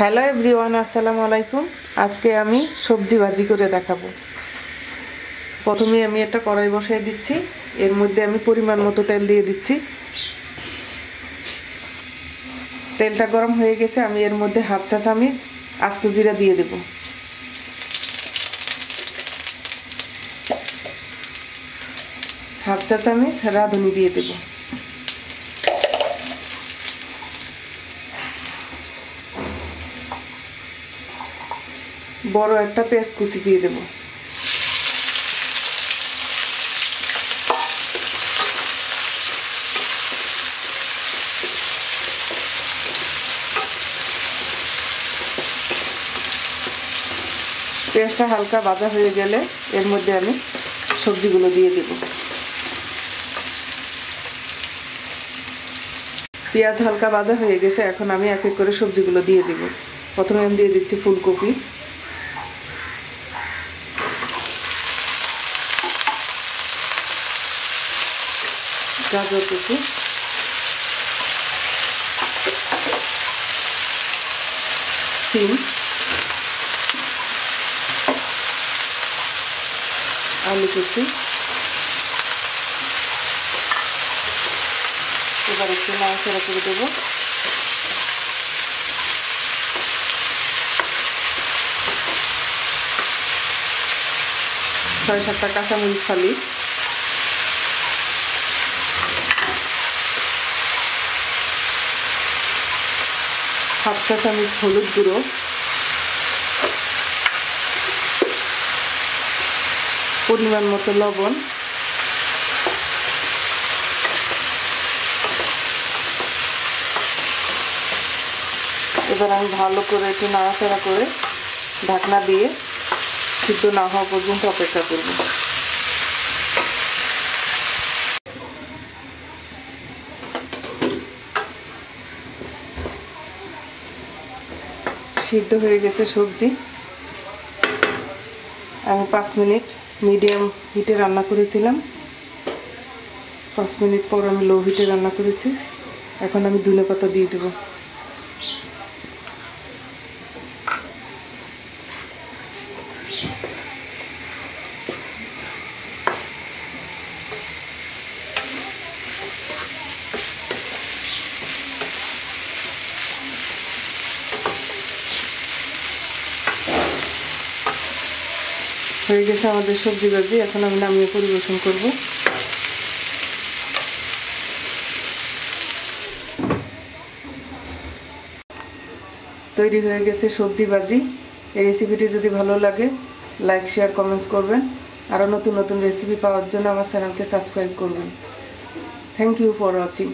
Hello everyone, আসসালামু আলাইকুম। আজকে আমি সবজি ভাজি করে দেখাবো। প্রথমে আমি একটা কড়াই বসাই দিচ্ছি। এর মধ্যে আমি পরিমাণ মতো তেল দিয়ে দিচ্ছি। তেলটা গরম হয়ে গেছে, আমি এর মধ্যে হাফ চা চামচ আস্ত জিরা দিয়ে দেব। হাফ চা চামচ রাঁধুনি দিয়ে দেবো। বড় একটা পেস্ট কুচি দিয়ে দেব। পেঁয়াজটা হালকা ভাজা হয়ে গেলে এর মধ্যে আমি সবজিগুলো দিয়ে দেব। পেঁয়াজ হালকা ভাজা হয়ে গেছে, এখন আমি এক এক করে সবজিগুলো দিয়ে দেব। প্রথমে আমি দিয়ে দিচ্ছি ফুলকপি। গাজর কুচি। সিম আলু কুচি। এবার একটু নাড়াচাড়া করে দেবো। ছয় সাতটা কাঁচামরিচ ফালি। হাফ চা চামচ হলুদ গুঁড়ো। পরিমাণ মতো লবণ। এবার আমি ভালো করে একটু নাড়াচাড়া করে ঢাকনা দিয়ে সিদ্ধ না হওয়া পর্যন্ত অপেক্ষা করব। সিদ্ধ হয়ে গেছে সবজি। আমি পাঁচ মিনিট মিডিয়াম হিটে রান্না করেছিলাম। পাঁচ মিনিট পর আমি লো হিটে রান্না করেছি। এখন আমি ধনে পাতা দিয়ে দেবো। হয়ে গেছে আমাদের সবজি ভাজি। এখন আমি নামিয়ে পরিবেশন করব। তৈরি হয়ে গেছে সবজি ভাজি। এই রেসিপিটি যদি ভালো লাগে লাইক শেয়ার কমেন্টস করবেন। আরও নতুন নতুন রেসিপি পাওয়ার জন্য আমার চ্যানেলকে সাবস্ক্রাইব করবেন। Thank you for watching